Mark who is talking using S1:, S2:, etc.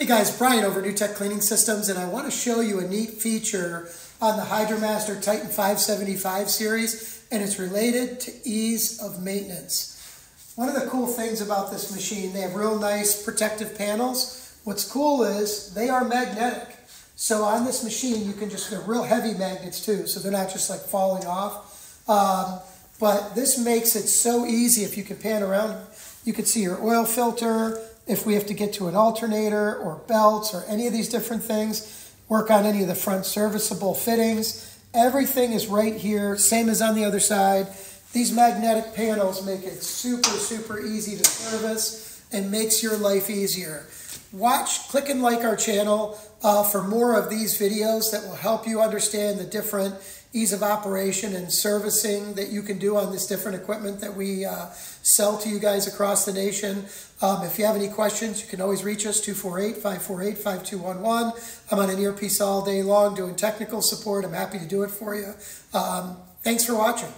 S1: Hey guys, Brian over NuTech Cleaning Systems, and I want to show you a neat feature on the HydraMaster Titan 575 series, and it's related to ease of maintenance. One of the cool things about this machine, they have real nice protective panels. What's cool is they are magnetic. So on this machine, you can just, they're real heavy magnets too, so they're not just like falling off. Um, but this makes it so easy if you can pan around. You can see your oil filter, if we have to get to an alternator or belts or any of these different things, work on any of the front serviceable fittings. Everything is right here, same as on the other side. These magnetic panels make it super, super easy to service and makes your life easier. Watch, click and like our channel uh, for more of these videos that will help you understand the different ease of operation and servicing that you can do on this different equipment that we uh, sell to you guys across the nation. Um, if you have any questions, you can always reach us, 248-548-5211. I'm on an earpiece all day long doing technical support. I'm happy to do it for you. Um, thanks for watching.